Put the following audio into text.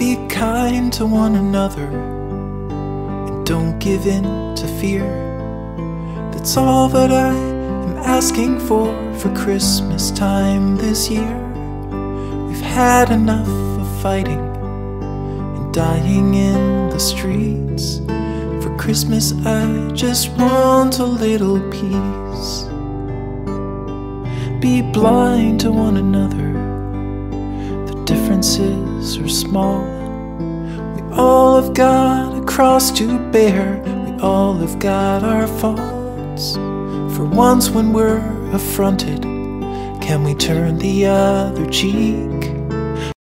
Be kind to one another and don't give in to fear. That's all that I am asking for for Christmas time this year. We've had enough of fighting and dying in the streets. For Christmas, I just want a little peace. Be blind to one another differences are small. We all have got a cross to bear, we all have got our faults. For once, when we're affronted, can we turn the other cheek?